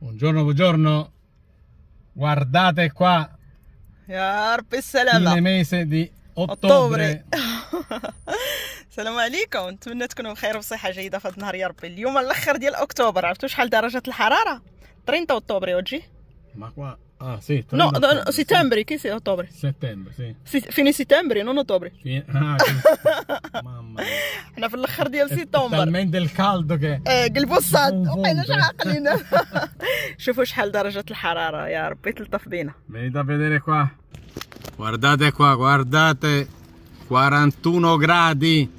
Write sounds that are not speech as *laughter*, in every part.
Buongiorno, buongiorno. Guardate qua, يا ربي fine السلامة mese di أكتوبر. ottobre. السلام عليكم نتمنى تكونوا بخير وصحة جيدة في هذا النهار يا ربي اليوم الاخر ديال اكتوبر عرفتوا شحال درجة الحرارة 30 ottobre oggi Ma qua... Ah sì, no 30 da- ottobre. settembre che sia ottobre Settembre, sì. Si- fine settembre non ottobre Fine- Ah, sì. *laughs* Mamma mia. احنا في الاخر ديال È سيتمبر talmente il caldo che... آه، قلبوا الصاد بوم وقينا بوم. عاقلين شوفوا شحال درجة الحرارة يا ربي تلطف بينا *laughs* Venite a vedere qua. Guardate qua, guardate. 41 gradi.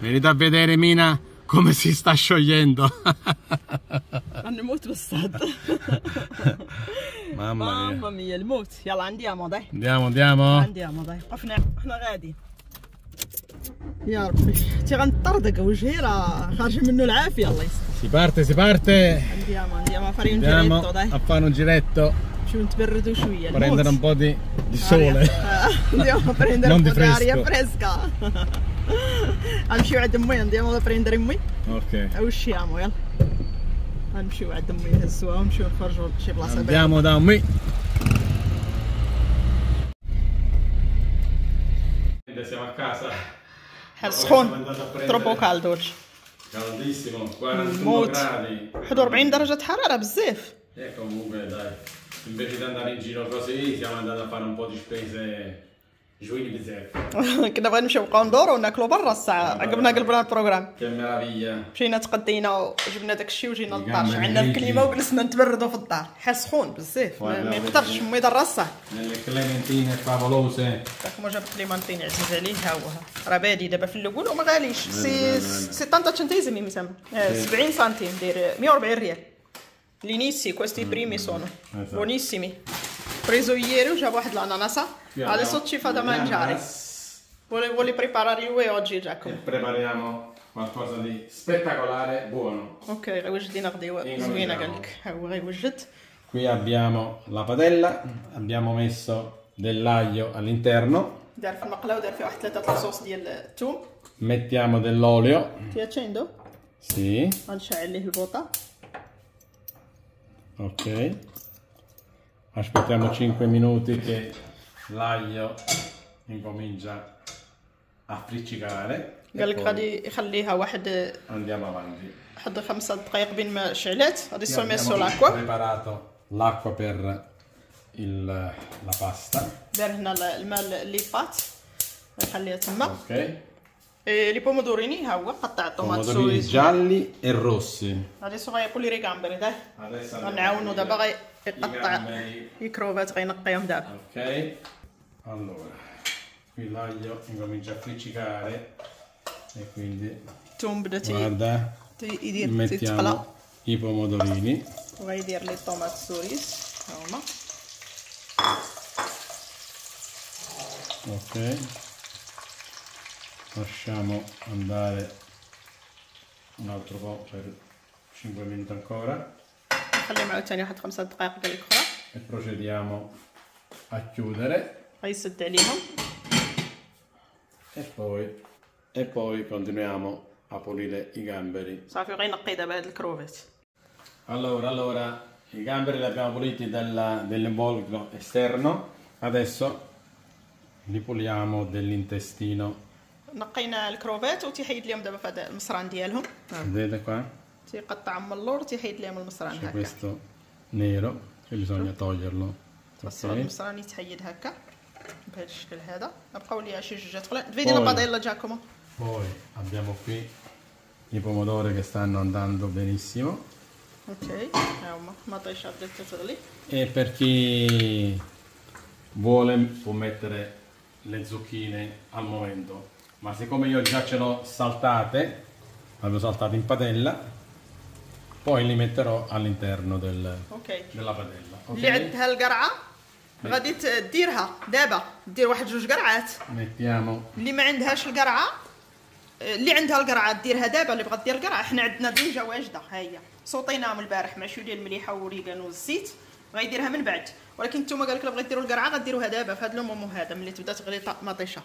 Venite a vedere Mina come si sta sciogliendo. *laughs* نموت بالصاد Mamma *laughs* mia. ماما مية الموت يلا عندي يا ماضي Andiamo, andiamo. عندي يا ماضي وقفنا احنا غادي يا ربي تي غنطردق وجهي راه خارجه منه العافيه الله يستر Si parte, si parte. andiamo andiamo a fare un Andiamo giretto dai a fare un giretto. نمشيو نتبردوا شويه Prendere un po' di, di sole. Ah, andiamo a prendere Non *laughs* un di po' d'aria fresco. fresca نمشيو عند امي andiamo a prendere امي Ok. وشيامو يلا نمشيو عند امي نهزوها ونمشيو نخرجوا لشي بلاصه باردة. Andiamo da me. Siamo a casa. حال سخون تروبو كالدو Caldissimo, 41 موت. gradi. 41 درجه حراره بزاف E comunque dai, invece di andare in giro così siamo andati a fare un po' di spese جوين بزاف *laughs* كنا بغينا نمشيو نبقاو ندورو وناكلو برا الساعة. عقبنا قلبنا البروغرام. كاميرا مشينا تقدينا وجبنا الشيء وجينا للدار عندنا الكليمة وجلسنا نتبردو في الدار. حال سخون بزاف. ما يفطرش امي الساعة كليمنتين فابولوس داك ما جاب كليمنتين عزيز عليه. ها هو. راه بادي دابا في الأول وما غاليش. سي سي طنطا سنتيزمي مسمى 70 سنتيم. داير 140 ريال. لينيسي كوستي بريمي سونو بونيسيمي. بريزو ييرو جاب واحد الأناناسة. Io Adesso no. ci fa da mangiare. Eh, vuole, vuole preparare lui oggi, Giacomo. E prepariamo qualcosa di spettacolare, buono. Ok, rewajidin ardewa, swinagalik, Qui abbiamo la padella, abbiamo messo dell'aglio all'interno. Ah, Mettiamo dell'olio. Ti accendo? Sì. Cancelli il vota. Ok. Aspettiamo 5 minuti che l'aglio incomincia a friccicare. e قال لك poi غادي يخليها واحد Andiamo avanti. واحد خمسة دقائق بين ما شعلات غادي Qui يصير ميسو abbiamo لاكوا preparato l'acqua per il- la pasta, دار هنا الماء اللي فات نخليها تما ok. e li pomodorini, ah, eh, guappattato, Pomodorini mazzoisi. gialli e rossi. Adesso vai a pulire i gamberi, dai. Adesso non è uno da bagare e pattare. I crovati, tra i. Ok. Allora, qui l'aglio incomincia a friccicare e quindi... Tombati. Guarda, ti, mettiamo i pomodorini. Vai a dirle tomatsuris. Ok lasciamo andare un altro po' per 5 minuti ancora. E procediamo a chiudere. E poi e poi continuiamo a pulire i gamberi. Allora allora i gamberi li abbiamo puliti dell'involucro dell esterno. Adesso li puliamo dell'intestino. نقينا الكروفيت وتيحيد لهم دابا في هذا المصران ديالهم ها. Vedete qua? تيقطع من اللور تيحيد لهم المصران C'è هكا questo nero che bisogna toglierlo. خاص Ok. المصران يتحيد هكا بهذا الشكل هذا بقاو ليها شي جوج تقلال فيدينا Poi. باديلا جاكومو Poi abbiamo qui i pomodori che stanno andando benissimo. اوكي ها هما مطيشه بدات تتغلي E per chi vuole può mettere le zucchine al momento. Ma siccome io già ce l'ho saltate, avevo saltate in padella, poi li metterò all'interno del- أوكي della padella. ok? اللي عندها القرعه غادي ديرها دابا دير واحد جوج قرعات Mettiamo. اللي ما عندهاش القرعه اللي عندها القرعه ديرها دابا اللي بغات دير القرعه حنا عندنا ديجا واجده ها هي صوطيناها من البارح مع شوية ديال المليحه والوريغان والزيت غيديرها من بعد ولكن نتوما قال لك لا بغيت ديروا القرعه غديروها دابا في هذا المومو هذا ملي تبدا تغلي مطيشه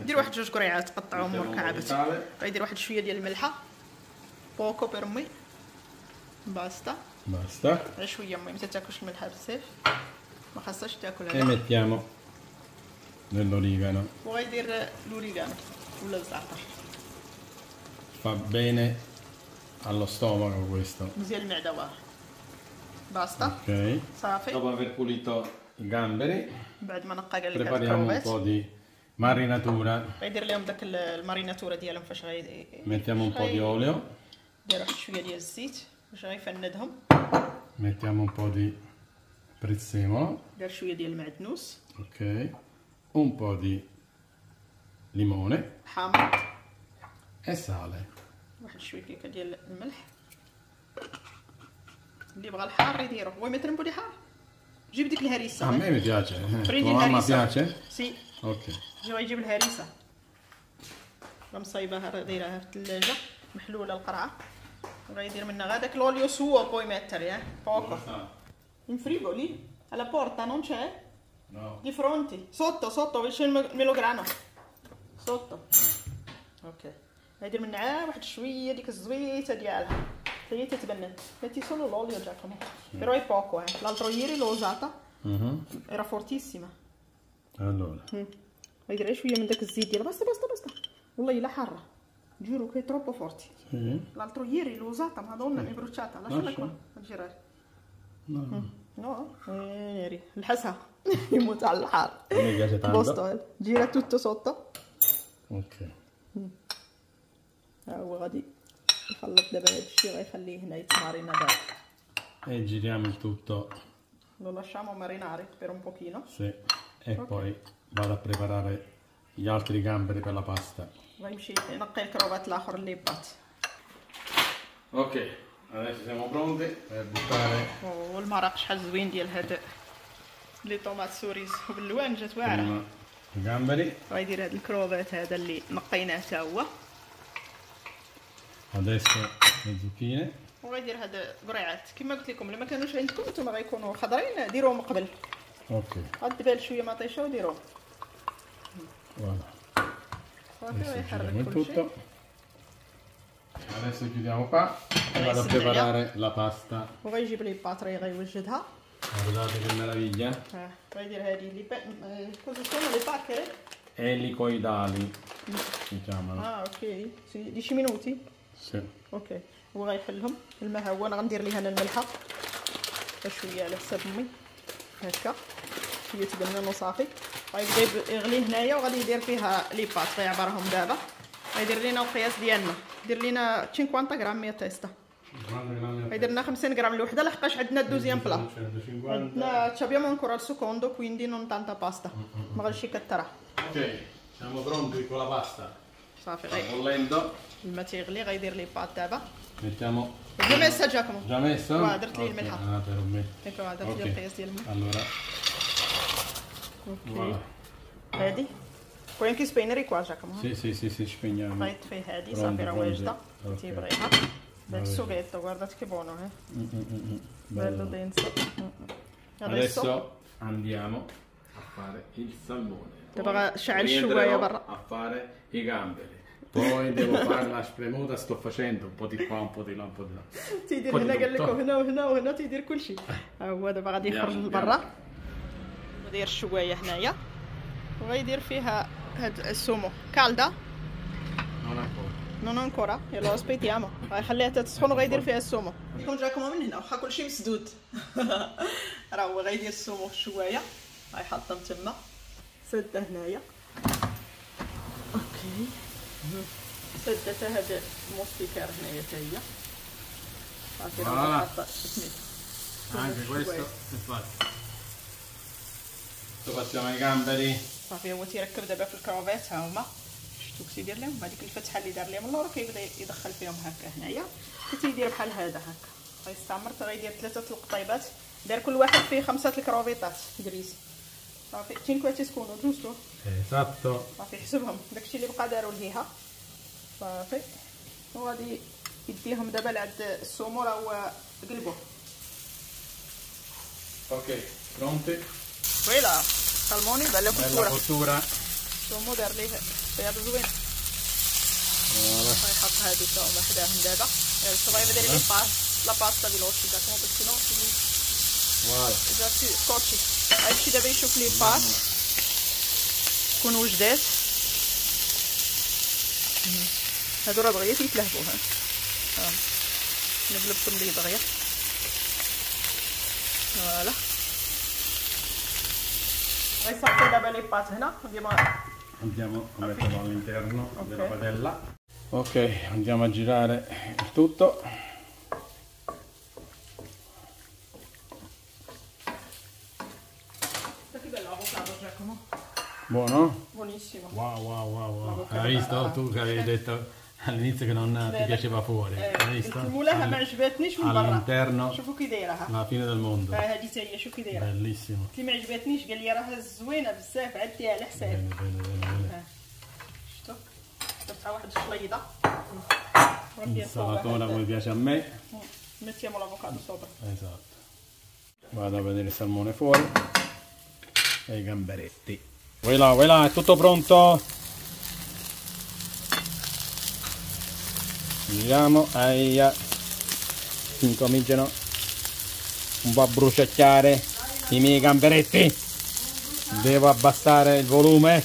دير واحد جوج قريعات مركعات sale. غيدير واحد شوية ديال الملحة. بوكو بير امي باستا. basta غير شوية المهم ما تاكلش الملحة بزاف. ما خاصهاش تاكل هذا. mettiamo dell'origano وغيدير لوريغانو ولا الزعتر. fa bene allo stomaco questo مزيان المعدة واه باستا. ok صافي. dopo aver pulito i gamberi بعد ما نقى قال لك هاد prepariamo un po' di marinatura غيدير لهم داك ال- الماريناتوره ديالهم فاش غي mettiamo un po' di olio دير واحد شويه ديال الزيت باش غيفندهم mettiamo un po' di prezzemolo دير شويه ديال المعدنوس ok un po' di limone حامض e sale واحد شويه كيكه ديال الملح اللي بغى الحار يديرو هو ما ترمبو لي حار جيب ديك الهريسة. بريدي tua mamma الهريسة. سي. ok جا يجيب الهريسة. راه مصايباها دايرها في الثلاجة. محلولة القرعة. وغيدير منها غاداك الاوليو سوا بوي متر يا. poco in frigo lì alla porta non c'è no di fronte sotto sotto. vicino il melograno sotto. أوكي. غيدير من عاه واحد شوية ديك الزويتة ديالها. حتى هي تتبنن metti solo l'olio Giacomo però è poco eh l'altro ieri l'ho usata Mhm. era fortissima allora غيدير غير شويه من داك الزيت ديالها بس بس بس والله الا حاره giuro che è troppo forte sì l'altro ieri l'ho usata madonna mi è bruciata lasciala Lascia. qua non girare no no eh, neri الحسها يموت على الحار a me piace tanto بوستو gira tutto sotto ok ها هو غادي يخلط دابا هاد الشيء غيخليه هنا يتمارينا دابا e giriamo il tutto lo lasciamo marinare per un pochino sì. e poi vado a preparare gli altri gamberi per la pasta غيمشي ينقي الكروات الاخر اللي بات ok adesso siamo pronti per buttare والمرق شحال زوين ديال هاد لي طوماط سوريز وباللوان جات واعره prima i gamberi غيدير هاد الكروفات هذا اللي نقيناه حتى هو adesso le zucchine وغيدير هاد قريعات كما قلت لكم لما كانوش عندكم نتوما غيكونوا خضرين ديروهم قبل ok غاد دبال شويه ما طيشه وديروهم voilà صافي adesso giriamo غيحرك il كلشي tutto adesso chiudiamo qua e vado a Adesso preparare la pasta وغيجيب لي باتري غيوجدها guardate che meraviglia ها غيدير هادي لي با... آه، كوزا سونو لي باكري elicoidali si chiamano اه اوكي سي- 10 مينوتي أوكي. هو غيحلهم. الماء هو أنا غندير ليها أنا الملحة. شوية على حساب أمي. هكا. شوية تبنن وصافي غيبدا يب- يغلي هنايا وغادي يدير فيها لي بات غيعبرهم دابا. غيدير لينا القياس ديالنا. يدير لينا 50 غرام مية تيستا غيدير لنا 50 غرام الوحده لحقاش عندنا الدوزيام بلا. 150 عندنا abbiamo ancora il secondo quindi non tanta pasta ما غاديش يكثرها ok siamo pronti con la pasta صافي sta غي bollendo الماء تيغلي غيدير لي بات دابا mettiamo جو ميسا جاكمو già messo? Guarda, درت لي Ok, الملحة. ah, per me. هكا درت لي Ok. القياس ديال الماء allora اوكي voilà. هادي كوين كي سبينري كوا جاكمو sì sì sì sì spegniamo غيطفي هادي Pronto, صافي راه pronto. واجده Ok. تيبغيها بهاد السوغيتو guardate che buono eh Mm, mm, mm, mm. bello Bello. denso Mm, mm. adesso adesso andiamo a fare il salmone Devo Poi lasciare il rientrerò sciugaio barra- a fare i gamberi Poi devo fare la spremuta sto facendo un po' di qua un po' di là un po' di là. تيدير هنا قال لك tutto. وهنا وهنا تيدير كلشي ها هو دابا غادي يخرج. لبرا وداير الشوايه هنايا وغيدير فيها هاد السومو كالدا non ancora. نو نو انكورا يلا اسبيتيامو غيخليها تسخن وغيدير فيها السومو يكون جاكم من هنا واخا كلشي مسدود راه هو غيدير السومو في الشوايه غيحطهم تما سده هنايا أوكي حتى هاد الموستيكار هنايا حتى هي صافي راه. حاطه صافي هو تيركب دابا في الكروفيت ها هما شفتو كي يدير لهم هذيك الفتحه اللي دار لهم اللور كيبدا يدخل فيهم هكا هنايا حتى تيدير بحال هذا هكا غيستعمر حتى غيدير ثلاثة القطيبات دار كل واحد فيه خمسه الكروفيطات جريسي صافي تشينكواتي سكونو جوستو صافي صافي حسبهم داكشي اللي بقى داروا ليها صافي وغادي يديهم دابا لعند السومو راه هو قلبوه أوكي برونتي ويلا سالموني بلا كوتورا بلا دار ليه بياض زوين غنحط هادو تا حداهم دابا صغير دير لي باس داك مو فوالا جاتي كوتشي هادشي دابا يشوف لي باس كون وجدات مم. هادو راه دغيا تيتلهبوا ها ها نقلبكم ليه دغيا فوالا غيصافي دابا لي بات هنا ديما Andiamo a metterlo all'interno Ok. della padella. Ok, andiamo a girare il tutto. Buono? buonissimo Wow, wow, wow, wow. L'avocado Hai visto brava. tu che avevi detto all'inizio che non ti Beh, piaceva fuori? Hai قلت visto? المولها ما عجبتنيش من برا All'interno, شوفوا كي دايره ها la fine del mondo. ها هادي تا هي شوف كي دايره Bellissimo. قلت لي ما عجبتنيش قال لي راه زوينه بزاف عديها على حسابي Bene, bene, bene, bene. ها شفتوا درتها واحد الشليضه Insalatura come piace a me. mettiamo l'avocado sopra Esatto. Vado a vedere il salmone fuori. E i gamberetti. Vai là, vai là, è tutto pronto? Giriamo, aia. Incominciano un po' a bruciacchiare i miei gamberetti. Devo abbassare il volume.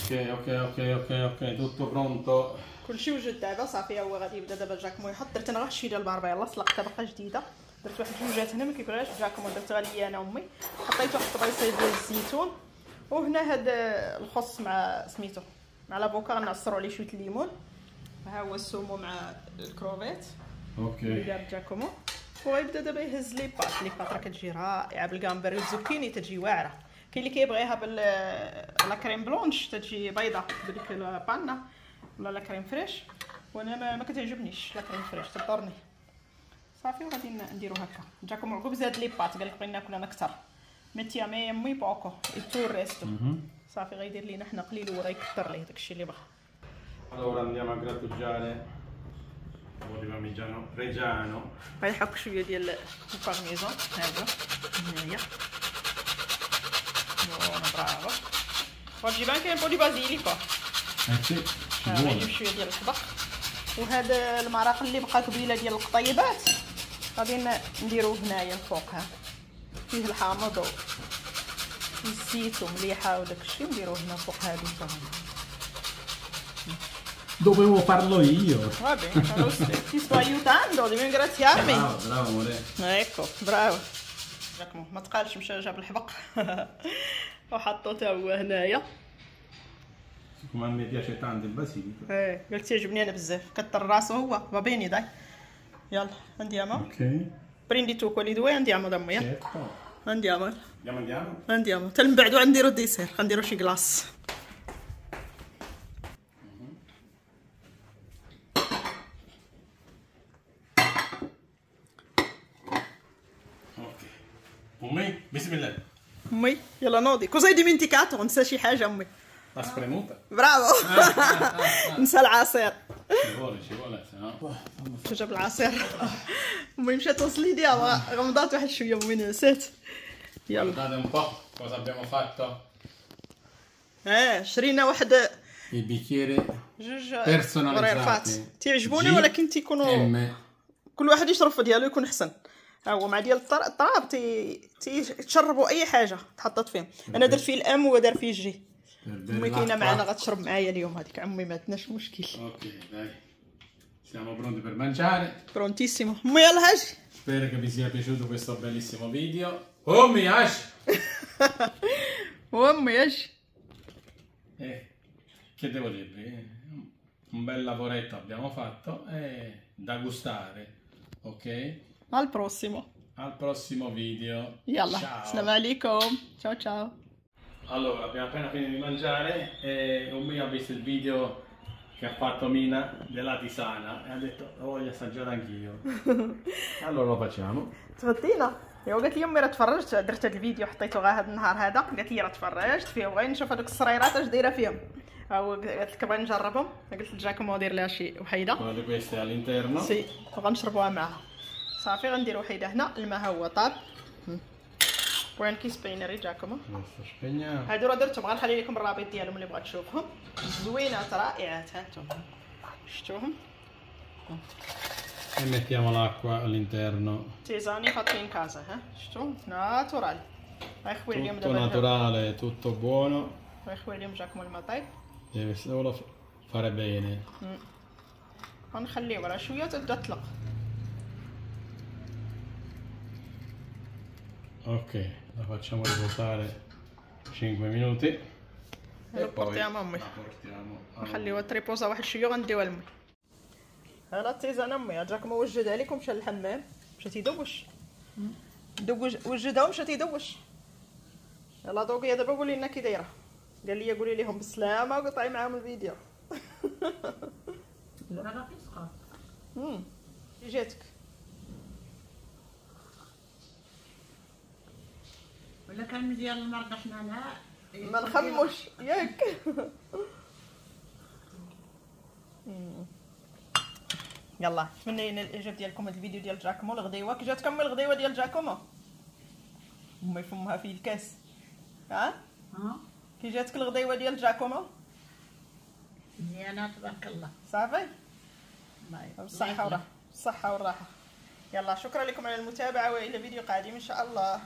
ok, ok, ok, ok, ok, tutto pronto. كلشي وجد دابا صافي هو غادي يبدا دابا جاكمو يحط درت انا غير شي ديال الباربه يلاه سلقتها باقا جديده درت واحد جوجات هنا ما كيبغيهاش جاكمو درتها ليا أنا وأمي. حطيت واحد الطبيصه ديال الزيتون. وهنا هاد الخص مع سميتو مع لافوكا غنعصرو عليه شوية الليمون. ها هو السومو مع الكروفيت. اللي Ok. دار جاكومو. وغيبدا دابا يهز لي بات لي بات راه كتجي رائعة بالكامبري والزوكيني تجي واعرة. كاين اللي كيبغيها بال لا كريم بلونش تجي بيضة بديك البانا ولا لا كريم فريش. وأنا ما, ما كتعجبنيش لا كريم فريش تضرني. صافي وغادي نديرو هكا. جاكم عقب زاد لي بات قالك بغينا ناكل أنا أكثر. متيا مي مي بوكو. اي ريستو صافي غيدير لينا حنا قليل وراه يكثر ليه داكشي اللي بغا. Allora andiamo ما غراتو جاري po' ما ميجانو. ريجانو باي حق شوية ديال parmesan, هذا. هنايا. Buono, برافو. Oggi بان كاين بودي di basilico. Eh شوية ديال الصبق وهذا المرق اللي بقى قبيله ديال القطيبات غادي نديروه هنايا الفوق ها فيه الحامض و الزيت ومليحه وداك الشيء نديروه هنا فوق هذه الزهره Dovevo farlo io. Va bene, lo stesso. ti sto aiutando, devi ringraziarmi. Bravo, bravo amore. ecco bravo جاكمو ما تقالش مشى جاب الحبق وحطو تا هو هنايا Siccome a me piace tanto il basilico. إيه قلت يعجبني أنا بزاف كتر راسو هو va bene dai يلا andiamo Ok, prendi tu quelli due andiamo da me certo. andiamo Andiamo, andiamo. andiamo تا من بعد غنديرو الديسير غنديرو شي كلاص Ok. Ummi, bismillah. امي يلا نوضي كوزا hai dimenticato نسى شي حاجه امي La spremuta. برافو نسى العصير جاب العصير. امي مشات توصلي ليها غمضات واحد شوية امي نسيت. يلا. آه شرينا واحد. Il bicchiere جوج. غريرفات تيعجبوني ولكن تيكونوا. كل واحد يشرب في ديالو يكون أحسن. ها هو مع ديال الطر- الطراب تي تيشربوا أي حاجة تحطت فيهم أنا درت فيه الأم وهو دار فيه الجي Per bere امي كاينه l'acqua. معنا غتشرب معايا اليوم هذيك عمي ما عندناش مشكل Ok, dai. Siamo pronti per mangiare. برونتيسيمو امي يلا هاجي Spero che vi sia piaciuto questo bellissimo video. Oh mi piace! وامي اجي Eh, che devo dirvi? Un bel lavoretto abbiamo fatto e da gustare. Ok? al prossimo Al prossimo video. يلا Ciao. السلام عليكم ciao ciao Allora, abbiamo appena finito di mangiare e un mio ha visto il video che ha fatto Mina della tisana e ha detto lo voglio assaggiare anch'io. *laughs* allora lo facciamo. تغدينا ايوا قالت لي امي راه تفرجت درت هذا الفيديو حطيته غير هذا النهار هذا قالت لي راه تفرجت فيه وبغيت نشوف هذوك الصريرات اش دايره فيهم ها هو قالت لك بغيت نجربهم قلت لجاكم دير لها شي وحيده Una di queste all'interno. سي وغنشربوها معاها صافي غندير وحيده هنا الماء هو طاب وين كيسبينري جاكم Adesso spegniamo. هادو راه درتهم غنخلي لكم الرابط ديالهم اللي بغات تشوفهم زوينات رائعات هانتوما شفتوهم e mettiamo l'acqua all'interno. تيزاني فاتي in casa ها شفتوا ناتورال غيخوي اليوم Tutto دابا naturale, tutto buono, غيخوي اليوم جاكم المطيب deve solo fare bene. غنخليه على شوية تبدا تطلق Ok, la facciamo riposare 5 minuti. Lo portiamo a me. la portiamo a نخليوها تريبوزا واحد شوية غنديوها لمي ها التيزان امي جاكم وجدها لكم مشى للحمام مشى تيدوش دوج وجدها ومشى تيدوش يلا دوقي دابا قولي لنا كي دايره قال لي قولي لهم بالسلامه وقطعي معاهم الفيديو لا لا تسقط امم كي جاتك ولا كان مزيان المرقه حنا لا؟ ما نخمش ياك. مم. *laughs* يلا نتمنى ينال الاعجاب ديالكم هذا الفيديو ديال جاكومو الغديوة كي جاتكم الغديوة ديال جاكومو. هما يفمها في الكاس. ها؟ ها؟ كي جاتك الغديوة ديال جاكومو. مزيانة تبارك الله. صافي؟ بالصحه والراحه بالصحه والراحه يلا شكرا لكم على المتابعة وإلى فيديو قادم إن شاء الله.